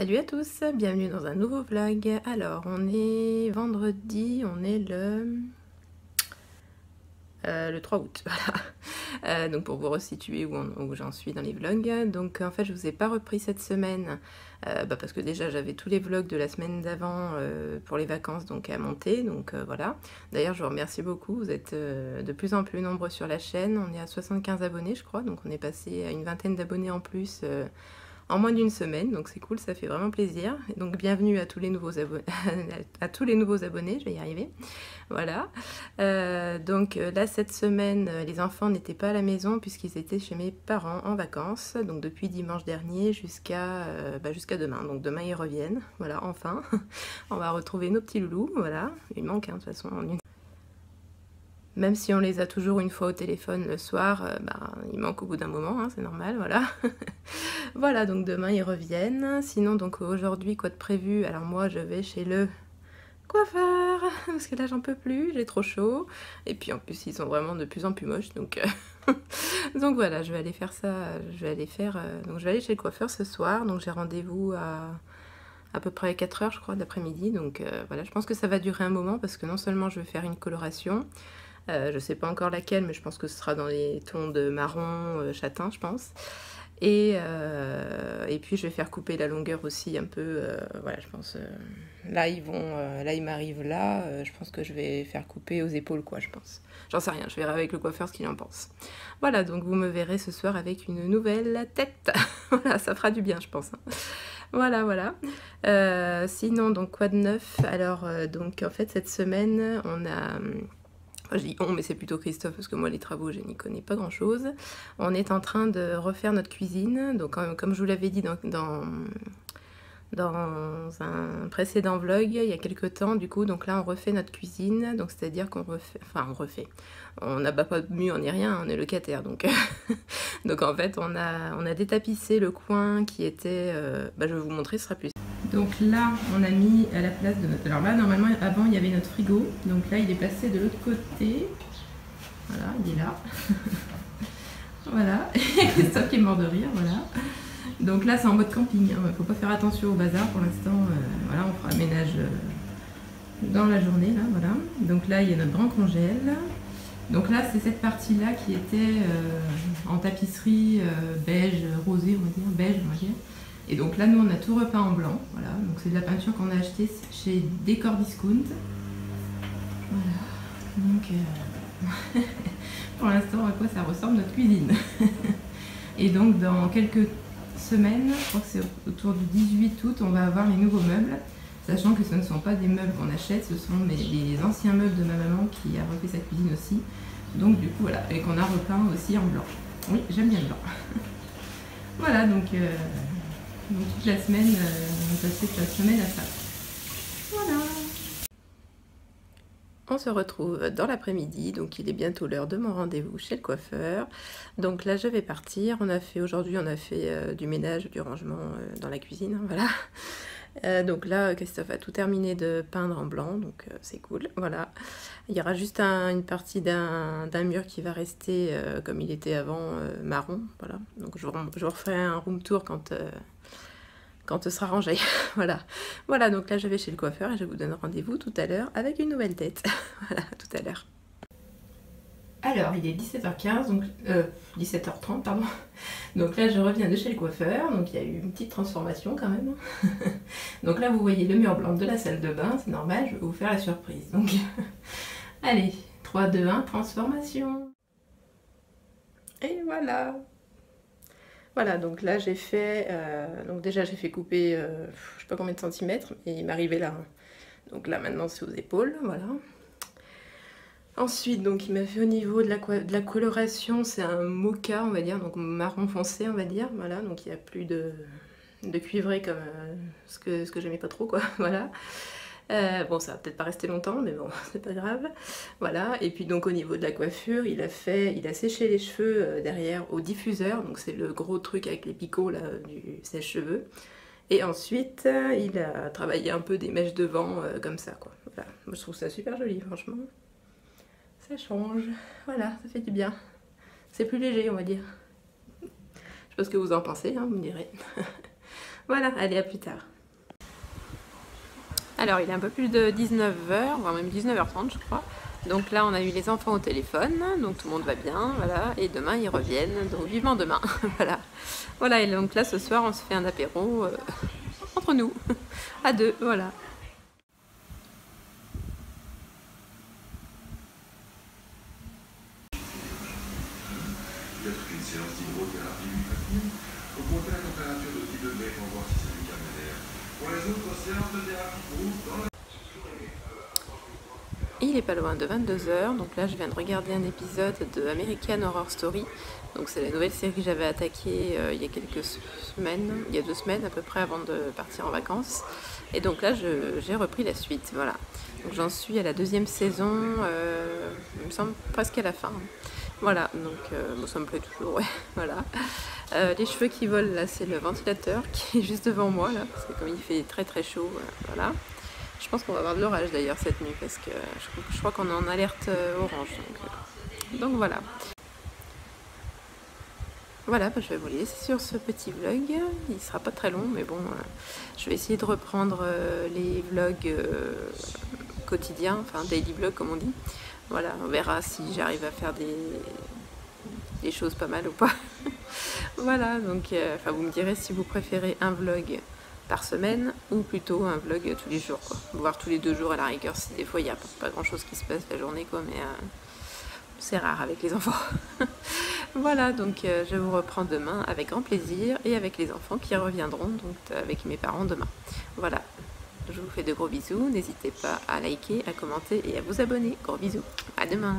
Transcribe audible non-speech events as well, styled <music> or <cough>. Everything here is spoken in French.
Salut à tous, bienvenue dans un nouveau vlog. Alors, on est vendredi, on est le... Euh, le 3 août, <laughs> voilà. Euh, donc pour vous resituer où, j'en suis dans les vlogs. Donc en fait je vous ai pas repris cette semaine euh, bah, parce que déjà j'avais tous les vlogs de la semaine d'avant pour les vacances donc à monter. Donc voilà. D'ailleurs je vous remercie beaucoup, vous êtes de plus en plus nombreux sur la chaîne. On est à 75 abonnés je crois, donc on est passé à une vingtaine d'abonnés en plus en moins d'une semaine, donc c'est cool, ça fait vraiment plaisir. donc bienvenue à tous les nouveaux abonnés, <laughs> à tous les nouveaux abonnés, je vais y arriver. Voilà. Euh, donc euh, là cette semaine, euh, les enfants n'étaient pas à la maison puisqu'ils étaient chez mes parents en vacances, donc depuis dimanche dernier jusqu'à bah, demain. Donc demain ils reviennent, voilà, enfin. <laughs> On va retrouver nos petits loulous, voilà. Ils manquent hein, de toute façon en une même si on les a toujours une fois au téléphone le soir, euh, bah, ils manquent au bout d'un moment, hein, c'est normal, voilà. <laughs> voilà, donc demain ils reviennent. Sinon, donc aujourd'hui, quoi de prévu? Alors moi, je vais chez le coiffeur, <laughs> parce que là j'en peux plus, j'ai trop chaud. Et puis en plus, ils sont vraiment de plus en plus moches, donc... Euh, <laughs> donc voilà, je vais aller faire ça, je vais aller faire... Euh, donc je vais aller chez le coiffeur ce soir, donc j'ai rendez-vous à à peu près 4 heures je crois d'après-midi donc voilà je pense que ça va durer un moment parce que non seulement je vais faire une coloration euh, je sais pas encore laquelle, mais je pense que ce sera dans les tons de marron euh, châtain, je pense. Et, euh, et, puis je vais faire couper la longueur aussi un peu. voilà, je pense. là, ils vont. là, ils m'arrivent là. je pense que je vais faire couper aux épaules, quoi, je pense. J'en sais rien. Je verrai avec le coiffeur ce qu'il en pense. Voilà, donc vous me verrez ce soir avec une nouvelle tête. <laughs> voilà, ça fera du bien, je pense. Hein. Voilà, voilà. sinon, donc quoi de neuf? Alors, donc en fait, cette semaine, on a je dis on, mais c'est plutôt Christophe parce que moi les travaux je n'y connais pas grand chose. On est en train de refaire notre cuisine. Donc comme je vous l'avais dit dans, un précédent vlog il y a quelques temps, du coup, donc là on refait notre cuisine. Donc c'est-à-dire qu'on refait, enfin on refait. On n'a pas de mur ni rien, on est locataire. Donc, <laughs> donc en fait on a, on a détapissé le coin qui était, euh, bah, je vais vous montrer, ce sera plus donc là, on a mis à la place de notre... Alors là, normalement, avant, il y avait notre frigo. Donc là, il est passé de l'autre côté. Voilà, il est là. <laughs> voilà. Christophe qui est mort de rire, voilà. Donc là, c'est en mode camping. Il hein. faut pas faire attention au bazar pour l'instant. Euh, voilà, on fera ménage euh, dans la journée, là, voilà. Donc là, il y a notre grand congèle. Donc là, c'est cette partie-là qui était euh, en tapisserie beige, rosé, on va dire, beige, on va dire. Et donc là, nous, on a tout repeint en blanc. Voilà, donc c'est de la peinture qu'on a achetée chez Décor Discount. Voilà, donc euh, <laughs> pour l'instant, à quoi ça ressemble notre cuisine. <laughs> Et donc, dans quelques semaines, je crois que c'est autour du 18 août, on va avoir les nouveaux meubles. Sachant que ce ne sont pas des meubles qu'on achète, ce sont les anciens meubles de ma maman qui a refait sa cuisine aussi. Donc du coup voilà, et qu'on a repeint aussi en blanc. Oui, j'aime bien le blanc. <laughs> voilà, donc euh, donc toute la semaine, euh, on passait toute la semaine à ça. Voilà. On se retrouve dans l'après-midi, donc il est bientôt l'heure de mon rendez-vous chez le coiffeur. Donc là je vais partir. On a fait aujourd'hui, on a fait euh, du ménage, du rangement euh, dans la cuisine, hein, voilà. Donc là, Christophe a tout terminé de peindre en blanc, donc c'est cool. <laughs> Voilà. Il y aura juste une partie d'un mur qui va rester comme il était avant, marron. Voilà. Donc je, je referai un room tour quand, quand ce sera rangé. <laughs> voilà. Voilà, donc là je vais chez le coiffeur et je vous donne rendez-vous tout à l'heure avec une nouvelle tête. <laughs> voilà, tout à l'heure. Alors, il est 17h15, donc 17h30, euh, pardon. <laughs> Donc là, je reviens de chez le coiffeur, donc il y a eu une petite transformation quand même. <laughs> donc là, vous voyez le mur blanc de la salle de bain, c'est normal, je vais vous faire la surprise. Donc, <laughs> allez, 3, 2, 1, transformation. Et voilà voilà, donc là j'ai fait, euh, donc déjà j'ai fait couper, euh, je sais pas combien de centimètres, mais il m'arrivait là. Donc là maintenant c'est aux épaules, voilà. Ensuite, donc il m'a fait au niveau de la, coloration, c'est un mocha, on va dire, donc marron foncé, on va dire, voilà, donc il n'y a plus de, cuivré comme euh, ce que, ce que j'aimais pas trop, quoi, <laughs> voilà. Euh, bon, ça va peut-être pas rester longtemps, mais bon, <laughs> c'est pas grave. Voilà, et puis donc au niveau de la coiffure, il a fait, il a séché les cheveux euh, derrière au diffuseur, donc c'est le gros truc avec les picots là, du sèche-cheveux. Et ensuite, il a travaillé un peu des mèches devant, comme ça, quoi. Voilà, je trouve ça super joli, franchement. Ça change, voilà, ça fait du bien. C'est plus léger, on va dire. Je sais pas ce que vous en pensez, hein, vous me direz. <laughs> Voilà, allez, à plus tard. Alors, il est un peu plus de 19h, voire même 19h30, je crois. Donc là, on a eu les enfants au téléphone, donc tout le monde va bien, voilà. Et demain, ils reviennent, donc vivement demain, <laughs> voilà. Voilà, et donc là, ce soir, on se fait un apéro euh, entre nous, <laughs> à deux, voilà. Peut-être qu'une séance d'hydrothérapie lui convient. Faut compter la température de 10 degrés pour voir si ça lui calme l'air. Pour les autres séances de thérapie groupe, dans la... Il est pas loin de 22h, donc là je viens de regarder un épisode de American Horror Story. Donc c'est la nouvelle série que j'avais attaquée euh, il y a quelques semaines, il y a deux semaines à peu près avant de partir en vacances. Et donc là j'ai repris la suite, voilà. Donc j'en suis à la deuxième saison, euh, il me semble presque à la fin. Voilà, donc euh, ça me plaît toujours, <laughs> voilà. Euh, les cheveux qui volent là, c'est le ventilateur qui est juste devant moi là, parce que comme il fait très très chaud, euh, voilà. Je pense qu'on va avoir de l'orage d'ailleurs cette nuit parce que je, crois- je crois qu'on est en alerte euh, orange. Donc, euh, voilà. Voilà, bah, je vais vous laisser sur ce petit vlog. Il sera pas très long, mais bon, euh, je vais essayer de reprendre euh, les vlogs euh, quotidiens, enfin daily vlog comme on dit. Voilà, on verra si j'arrive à faire des, des choses pas mal ou pas. <laughs> voilà, donc euh, enfin, vous me direz si vous préférez un vlog par semaine ou plutôt un vlog tous les jours, quoi. Voire tous les deux jours à la rigueur, si des fois il n'y a pas grand chose qui se passe la journée, quoi, mais euh, c'est rare avec les enfants. <laughs> voilà, donc euh, je vous reprends demain avec grand plaisir et avec les enfants qui reviendront, donc avec mes parents demain. Voilà, je vous fais de gros bisous, n'hésitez pas à liker, à commenter et à vous abonner. Gros bisous, à demain